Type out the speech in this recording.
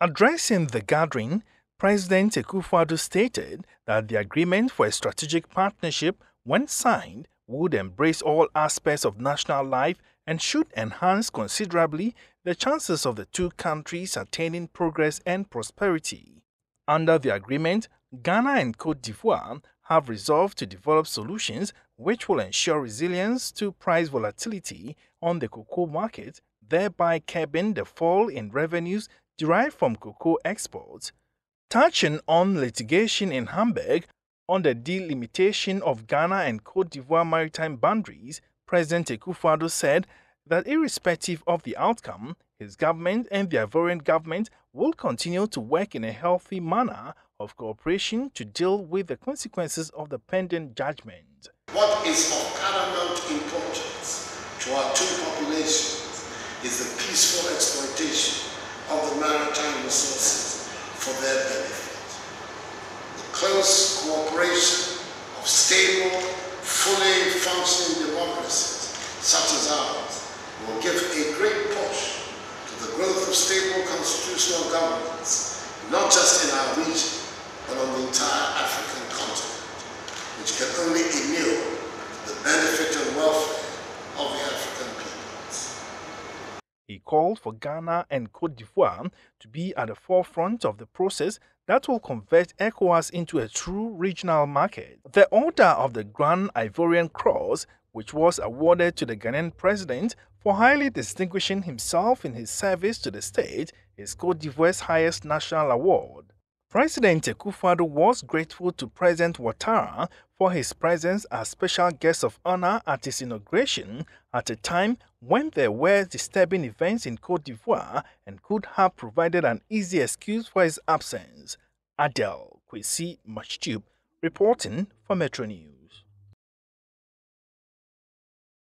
Addressing the gathering, President Akufo-Addo stated that the agreement for a strategic partnership, when signed, would embrace all aspects of national life and should enhance considerably the chances of the two countries attaining progress and prosperity. Under the agreement, Ghana and Cote d'Ivoire have resolved to develop solutions which will ensure resilience to price volatility on the cocoa market, thereby curbing the fall in revenues derived from cocoa exports. Touching on litigation in Hamburg on the delimitation of Ghana and Cote d'Ivoire maritime boundaries, President Akufo-Addo said that irrespective of the outcome, his government and the Ivorian government will continue to work in a healthy manner of cooperation to deal with the consequences of the pending judgment. What is of paramount importance to our two populations is the peaceful exploitation maritime resources for their benefit. The close cooperation of stable, fully functioning democracies such as ours will give a great push to the growth of stable constitutional governments, not just in our region, but on the entire African continent, which can only inure the benefit and welfare of the African peoples. He called for Ghana and Cote d'Ivoire to be at the forefront of the process that will convert ECOWAS into a true regional market. The Order of the Grand Ivorian Cross, which was awarded to the Ghanaian president for highly distinguishing himself in his service to the state, is Cote d'Ivoire's highest national award. President Akufo-Addo was grateful to President Ouattara for his presence as special guest of honor at his inauguration at a time when there were disturbing events in Cote d'Ivoire and could have provided an easy excuse for his absence. Adele Kwesi Mashtube reporting for Metro News.